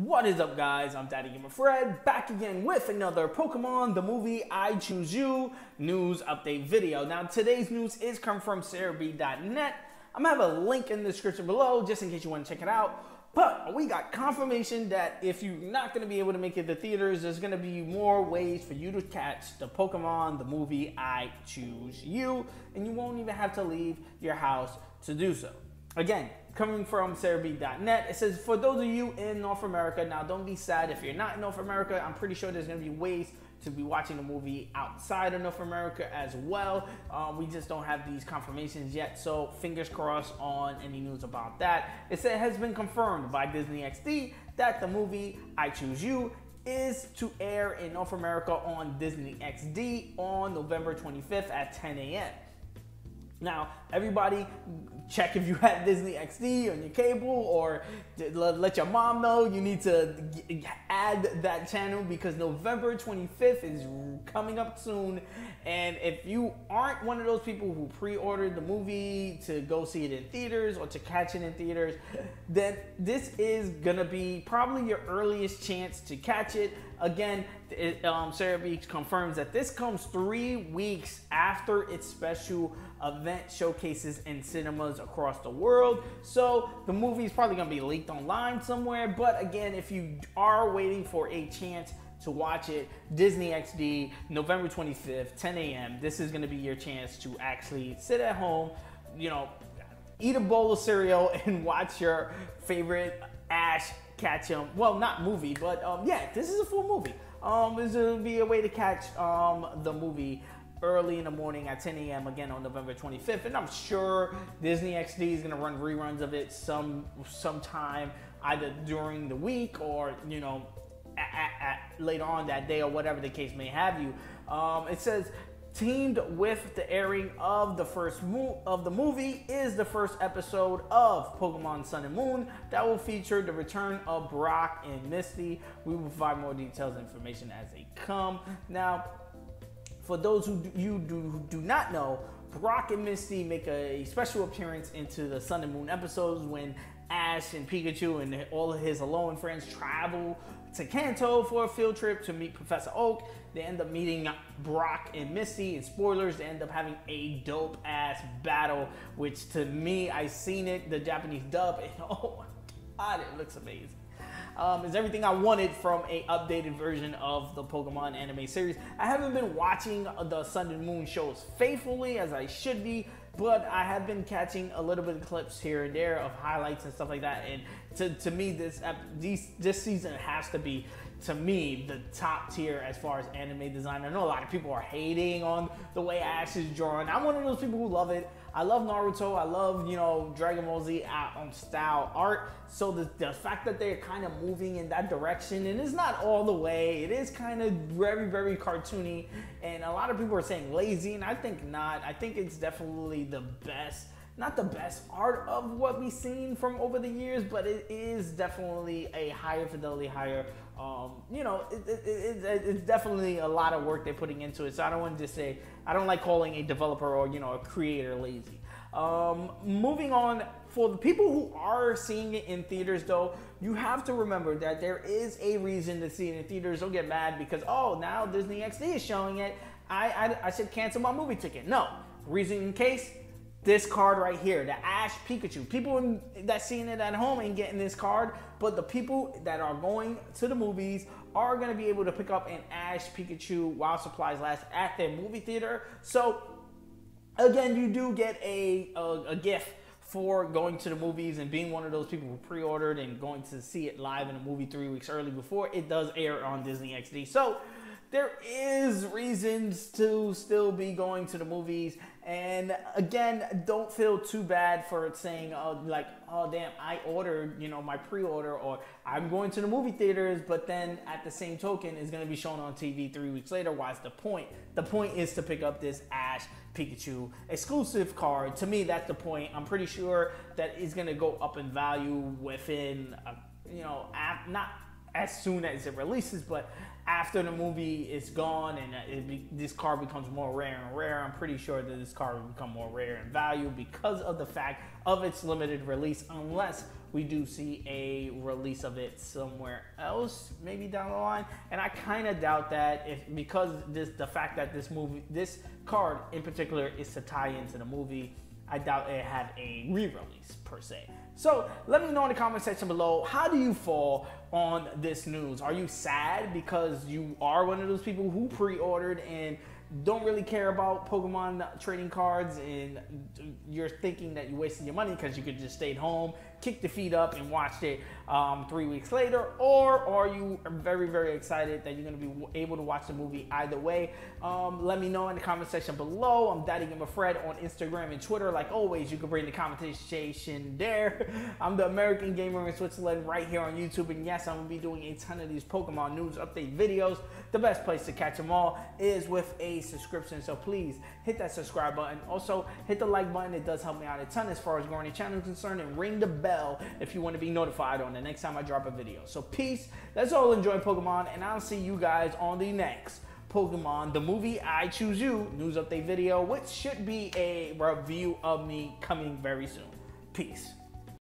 What is up, guys? I'm Daddy Gamer Fred, back again with another Pokemon the Movie I Choose You news update video. Now, today's news is come from Serebii.net. I'm gonna have a link in the description below just in case you want to check it out. But we got confirmation that if you're not gonna be able to make it to theaters, there's gonna be more ways for you to catch the Pokemon the Movie I Choose You, and you won't even have to leave your house to do so. Again, coming from Serebii.net, it says, for those of you in North America, now don't be sad if you're not in North America. I'm pretty sure there's going to be ways to be watching the movie outside of North America as well. Um, we just don't have these confirmations yet, so fingers crossed on any news about that. It said, has been confirmed by Disney XD that the movie I Choose You is to air in North America on Disney XD on November 25th at 10 a.m. Now, everybody check if you have Disney XD on your cable or let your mom know you need to add that channel because November 25th is coming up soon. And if you aren't one of those people who pre-ordered the movie to go see it in theaters or to catch it in theaters, then this is gonna be probably your earliest chance to catch it. Again, it, um, Sarah Beach confirms that this comes three weeks after its special event showcases in cinemas across the world. So the movie is probably gonna be leaked online somewhere. But again, if you are waiting for a chance to watch it, Disney XD, November 25th, 10 a.m. This is gonna be your chance to actually sit at home, you know, eat a bowl of cereal and watch your favorite Ash Ketchum. Well, not movie, but um, yeah, this is a full movie. Um, this will be a way to catch um, the movie early in the morning at 10 a.m. again on November 25th. And I'm sure Disney XD is gonna run reruns of it some sometime either during the week or you know at, at, later on that day or whatever the case may have you. Um, it says teamed with the airing of the first mo- of the movie is the first episode of Pokemon Sun and Moon that will feature the return of Brock and Misty. We will provide more details and information as they come. Now, for those who do, you do, do not know, Brock and Misty make a special appearance into the Sun and Moon episodes when Ash and Pikachu and all of his Alolan friends travel to Kanto for a field trip to meet Professor Oak. They end up meeting Brock and Misty, and spoilers, they end up having a dope ass battle, which to me, I seen it, the Japanese dub, and oh my god, it looks amazing um, is everything I wanted from a updated version of the Pokemon anime series. I haven't been watching the Sun and Moon shows faithfully as I should be, but I have been catching a little bit of clips here and there of highlights and stuff like that. And to, to me, this these, this season has to be to me the top tier as far as anime design. I know a lot of people are hating on the way Ash is drawn. I'm one of those people who love it. I love Naruto. I love, you know, Dragon Ball Z on style art. So the, the fact that they're kind of moving in that direction, and it's not all the way, it is kind of very, very cartoony. And a lot of people are saying lazy, and I think not. I think it's definitely the best not the best art of what we've seen from over the years, but it is definitely a higher fidelity, higher, um, you know, it, it, it, it's definitely a lot of work they're putting into it. So I don't want to just say, I don't like calling a developer or, you know, a creator lazy. Um, moving on, for the people who are seeing it in theaters, though, you have to remember that there is a reason to see it in theaters. Don't get mad because, oh, now Disney XD is showing it. I, I, I should cancel my movie ticket. No. Reason in case, this card right here, the Ash Pikachu. People that seeing it at home ain't getting this card, but the people that are going to the movies are going to be able to pick up an Ash Pikachu while supplies last at their movie theater. So again, you do get a, a, a gift for going to the movies and being one of those people who pre-ordered and going to see it live in a movie three weeks early before it does air on Disney XD. So there is reasons to still be going to the movies and again, don't feel too bad for saying, oh, like, oh, damn, I ordered, you know, my pre order, or I'm going to the movie theaters, but then at the same token, it's going to be shown on TV three weeks later. Why's the point? The point is to pick up this Ash Pikachu exclusive card. To me, that's the point. I'm pretty sure that it's going to go up in value within, a, you know, not as soon as it releases, but after the movie is gone and be, this car becomes more rare and rare, I'm pretty sure that this car will become more rare in value because of the fact of its limited release, unless we do see a release of it somewhere else, maybe down the line. And I kind of doubt that if because this the fact that this movie, this card in particular, is to tie into the movie. I doubt it had a re-release per se. So let me know in the comment section below. How do you fall on this news? Are you sad because you are one of those people who pre-ordered and don't really care about Pokemon trading cards and you're thinking that you're wasting your money because you could just stay at home, kick the feet up and watch it um, three weeks later? Or are you very, very excited that you're going to be able to watch the movie either way? Um, let me know in the comment section below. I'm Daddy Gamer Fred on Instagram and Twitter. Like always, you can bring the conversation there. I'm the American Gamer in Switzerland right here on YouTube. And yes, I'm going to be doing a ton of these Pokemon news update videos. The best place to catch them all is with a subscription. So please hit that subscribe button. Also, hit the like button. It does help me out a ton as far as growing the channel is concerned. And ring the bell if you want to be notified on the next time I drop a video. So peace. Let's all enjoy Pokemon. And I'll see you guys on the next Pokemon, the movie I Choose You news update video, which should be a review of me coming very soon. Peace.